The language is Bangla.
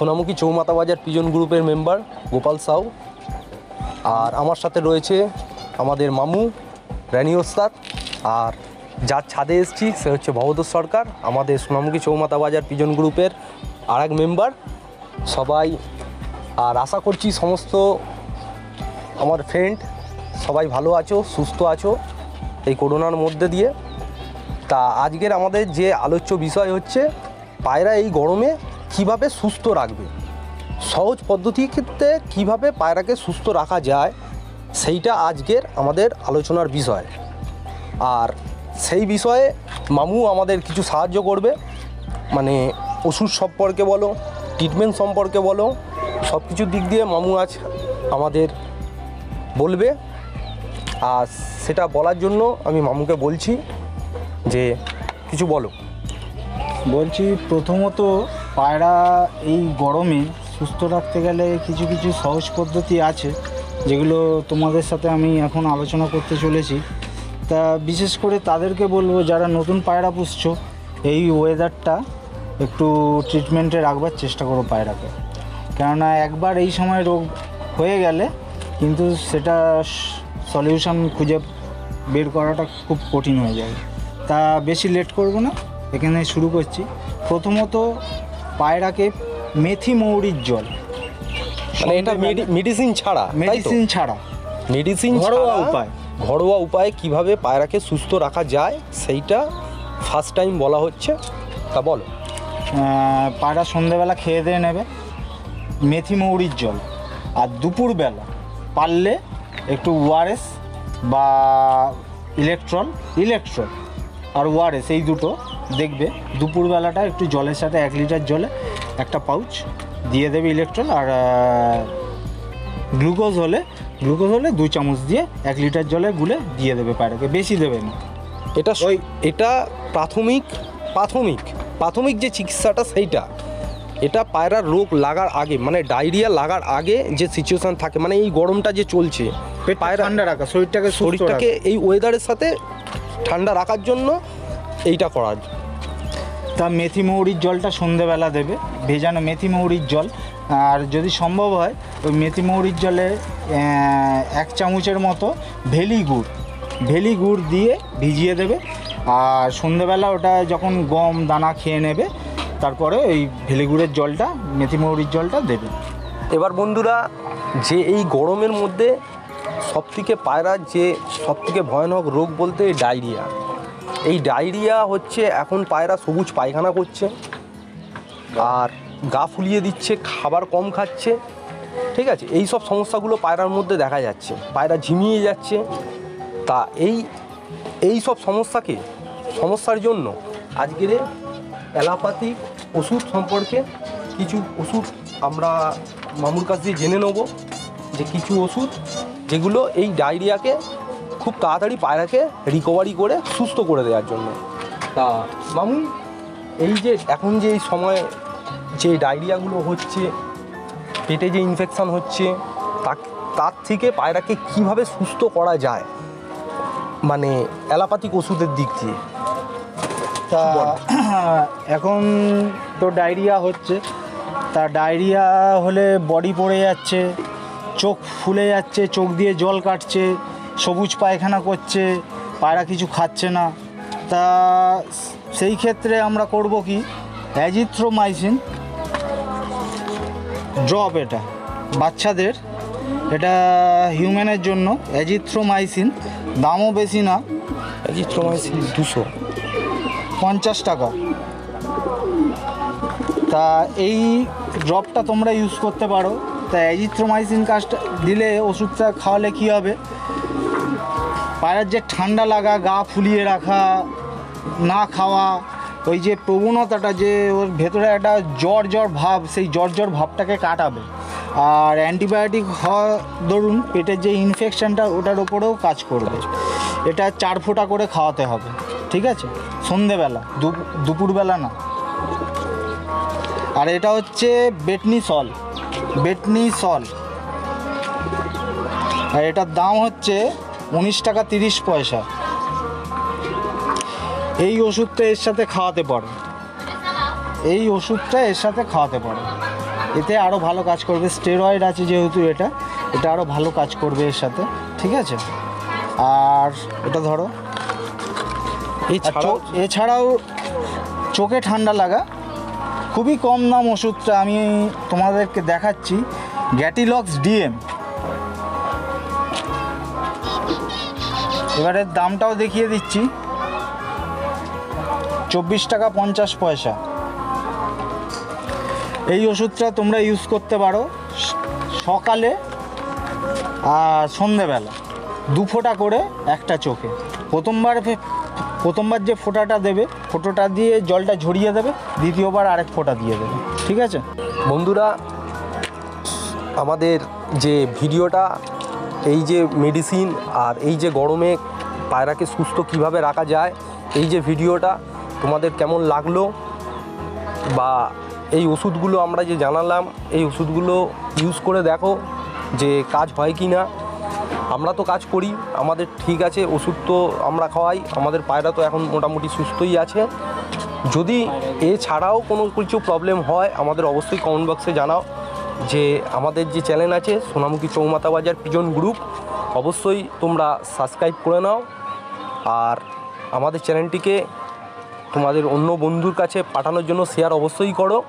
সোনামুখী চৌমাতা বাজার পিজন গ্রুপের মেম্বার গোপাল সাউ। আর আমার সাথে রয়েছে আমাদের মামু, রানী ওস্তাদ। আর যার ছাদে এসেছি, সে হচ্ছে ভবতোষ সরকার, আমাদের সোনামুখী চৌমাতা বাজার পিজন গ্রুপের আর এক মেম্বার। সবাই, আর আশা করছি সমস্ত আমার ফ্রেন্ড সবাই ভালো আছো, সুস্থ আছো এই করোনার মধ্যে দিয়ে। তা আজকের আমাদের যে আলোচ্য বিষয় হচ্ছে, পায়রা এই গরমে কীভাবে সুস্থ রাখবে? সহজ পদ্ধতির ক্ষেত্রে কীভাবে পায়রাকে সুস্থ রাখা যায়? সেইটা আজকের আমাদের আলোচনার বিষয়। আর সেই বিষয়ে মামু আমাদের কিছু সাহায্য করবে। মানে ওষুধ সম্পর্কে বলো ট্রিটমেন্ট সম্পর্কে বলো সব কিছুর দিক দিয়ে মামু আজ আমাদের বলবে। আর সেটা বলার জন্য আমি মামুকে বলছি যে কিছু বলো। বলছি প্রথমত পায়রা এই গরমে সুস্থ রাখতে গেলে কিছু কিছু সহজ পদ্ধতি আছে, যেগুলো তোমাদের সাথে আমি এখন আলোচনা করতে চলেছি। তা বিশেষ করে তাদেরকে বলব, যারা নতুন পায়রা পুষছো, এই ওয়েদারটা একটু ট্রিটমেন্টে রাখবার চেষ্টা করো পায়রাকে। কেননা একবার এই সময় রোগ হয়ে গেলে কিন্তু সেটা সলিউশন খুঁজে বের করাটা খুব কঠিন হয়ে যাবে তা বেশি লেট করব না, এখানে শুরু করছি। প্রথমত পায়রাকে মেথি মৌরির জল। মানে এটা মেডিসিন ছাড়া মেডিসিন ছাড়া। মেডিসিন ঘরোয়া উপায়। ঘরোয়া উপায়ে কীভাবে পায়রাকে সুস্থ রাখা যায় সেইটা ফার্স্ট টাইম বলা হচ্ছে। তা বলো। পায়রা সন্ধেবেলা খেয়ে দিয়ে নেবে। মেথি মৌরির জল। আর দুপুরবেলা পারলে একটু ওয়ারেস বা ইলেকট্রল ইলেকট্রল আর ওয়ারেস এই দুটো দেখবে দুপুরবেলাটা একটু জলের সাথে এক লিটার জলে একটা পাউচ দিয়ে দেবে ইলেকট্রল আর গ্লুকোজ হলে গ্লুকোজ হলে দু চামচ দিয়ে এক লিটার জলে গুলে দিয়ে দেবে পায়রাকে বেশি দেবে না। এটা ওই এটা প্রাথমিক প্রাথমিক প্রাথমিক যে চিকিৎসাটা সেইটা। এটা পায়রার রোগ লাগার আগে মানে ডায়রিয়া লাগার আগে যে সিচুয়েশান থাকে মানে এই গরমটা যে চলছে পায়রা ঠান্ডা রাখা শরীরটাকে শরীরটাকে এই ওয়েদারের সাথে ঠান্ডা রাখার জন্য এইটা করার তা মেথি মৌরির জলটা সন্ধেবেলা দেবে, ভেজানো মেথি মৌরির জল। আর যদি সম্ভব হয়, ওই মেথি মৌরির জলে এক চামচের মতো ভেলি গুড়। ভেলি গুড় দিয়ে ভিজিয়ে দেবে। আর সন্ধেবেলা ওটা যখন গম, দানা খেয়ে নেবে, তারপরে ওই ভেলি গুড়ের জলটা, মেথি মৌরির জলটা দেবে। এবার বন্ধুরা, যে এই গরমের মধ্যে সবথেকে পায়রার যে সবথেকে ভয়ানক রোগ বলতে ডায়রিয়া। এই ডায়রিয়া হচ্ছে এখন পায়রা সবুজ পায়খানা করছে। আর গা ফুলিয়ে দিচ্ছে খাবার কম খাচ্ছে। ঠিক আছে? এই সব সমস্যাগুলো পায়রার মধ্যে দেখা যাচ্ছে। পায়রা ঝিমিয়ে যাচ্ছে। তা এই এই সব সমস্যাকে সমস্যার জন্য আজকের অ্যালোপ্যাথিক ওষুধ সম্পর্কে কিছু ওষুধ আমরা মামুর কাছ দিয়ে জেনে নেব। যে কিছু ওষুধ যেগুলো এই ডায়রিয়াকে খুব তাড়াতাড়ি পায়রাকে রিকভারি করে সুস্থ করে দেওয়ার জন্য। তা মামু এই যে এখন যে এই সময় যে ডায়রিয়াগুলো হচ্ছে পেটে যে ইনফেকশান হচ্ছে তা- তার থেকে পায়রাকে কীভাবে সুস্থ করা যায়? মানে অ্যালোপ্যাথিক ওষুধের দিক দিয়ে। তা এখন তো ডায়রিয়া হচ্ছে। তা ডায়রিয়া হলে বডি পড়ে যাচ্ছে চোখ ফুলে যাচ্ছে চোখ দিয়ে জল কাটছে সবুজ পায়খানা করছে পায়রা কিছু খাচ্ছে না। তা সেই ক্ষেত্রে আমরা করব কি? অ্যাজিথ্রোমাইসিন ড্রপ এটা। বাচ্চাদের এটা হিউম্যানের জন্য। অ্যাজিথ্রোমাইসিন দামও বেশি না। অ্যাজিথ্রোমাইসিন দুশো। পঞ্চাশ টাকা। তা এই ড্রপটা তোমরা ইউজ করতে পারো। তা অ্যাজিথ্রোমাইসিন কাজটা দিলে ওষুধটা খাওয়ালে কী হবে? পায়ের যে ঠান্ডা লাগা, গা ফুলিয়ে রাখা, না খাওয়া, ওই যে প্রবণতাটা যে ওর ভেতরে একটা জ্বর জ্বর ভাব, সেই জ্বর জ্বর ভাবটাকে কাটাবে। আর অ্যান্টিবায়োটিক হওয়া, ধরুন, পেটের যে ইনফেকশানটা ওটার ওপরেও কাজ করবে। এটা চার ফোঁটা করে খাওয়াতে হবে, ঠিক আছে? সন্ধেবেলা, দুপ- দুপুরবেলা না। আর এটা হচ্ছে বেটনি সল বেটনি সল। আর এটার দাম হচ্ছে উনিশ টাকা তিরিশ পয়সা। এই ওষুধটা এর সাথে খাওয়াতে পারো। এই ওষুধটা এর সাথে খাওয়াতে পারো। এতে আরও ভালো কাজ করবে। স্টেরয়েড আছে যেহেতু এটা এটা আরও ভালো কাজ করবে এর সাথে। ঠিক আছে? আর এটা ধরো। এছাড়াও এছাড়াও চোখে ঠান্ডা লাগা। খুবই কম দাম ওষুধটা আমি তোমাদেরকে দেখাচ্ছি। গ্যাটিলক্স ডিএম এবারে দামটাও দেখিয়ে দিচ্ছি। চব্বিশ টাকা পঞ্চাশ পয়সা। এই ওষুধটা তোমরা ইউজ করতে পারো সকালে আর সন্ধেবেলা। দু ফোঁটা করে একটা চোখে। প্রথমবার প্রথমবার যে ফোঁটাটা দেবে, ফোঁটাটা দিয়ে জলটা ঝরিয়ে দেবে, দ্বিতীয়বার আরেক ফোঁটা দিয়ে দেবে। ঠিক আছে? বন্ধুরা, আমাদের যে ভিডিওটা এই যে মেডিসিন আর এই যে গরমে পায়রাকে সুস্থ কীভাবে রাখা যায়, এই যে ভিডিওটা তোমাদের কেমন লাগল বা এই ওষুধগুলো আমরা যে জানালাম, এই ওষুধগুলো ইউজ করে দেখো যে কাজ হয় কি না আমরা তো কাজ করি, আমাদের ঠিক আছে, ওষুধ তো আমরা খাওয়াই, আমাদের পায়রা তো এখন মোটামুটি সুস্থই আছে। যদি এছাড়াও কোনো কিছু প্রবলেম হয়, আমাদের অবশ্যই কমেন্ট বক্সে জানাও। যে আমাদের যে চ্যানেল আছে সোনামুখী চৌমাতা বাজার পিজন গ্রুপ, অবশ্যই তোমরা সাবস্ক্রাইব করে নাও। আর আমাদের চ্যানেলটিকে তোমাদের অন্য বন্ধুর কাছে পাঠানোর জন্য শেয়ার অবশ্যই করো।